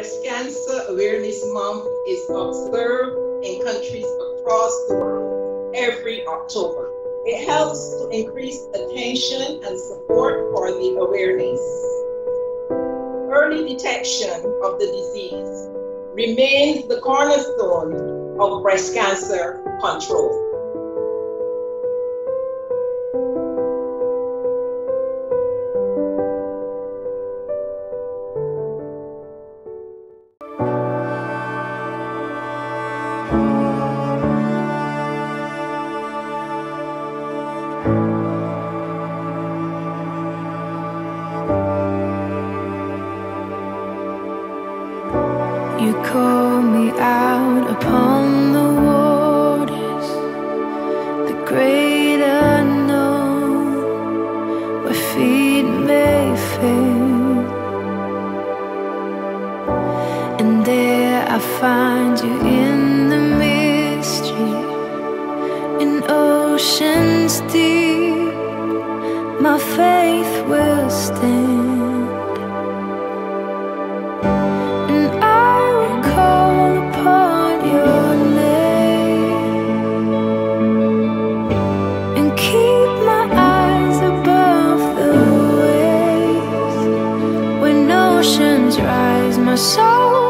Breast Cancer Awareness Month is observed in countries across the world every October. It helps to increase attention and support for the awareness. Early detection of the disease remains the cornerstone of breast cancer control. You call me out upon the waters, the great unknown, where feet may fail. And there I find you in the mystery, in oceans deep. My faith will stand. Waves.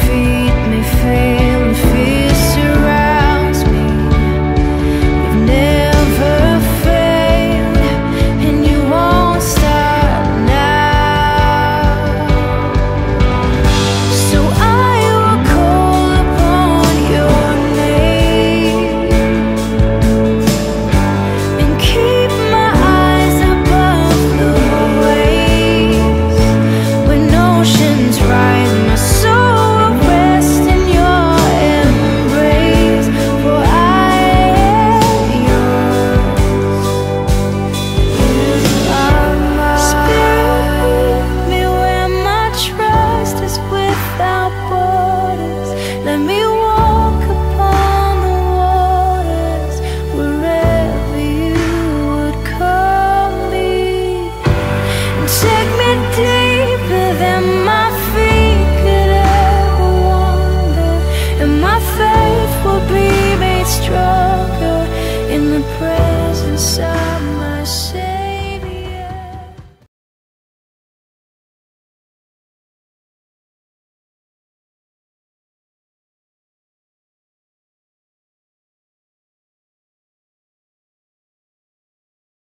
Feel.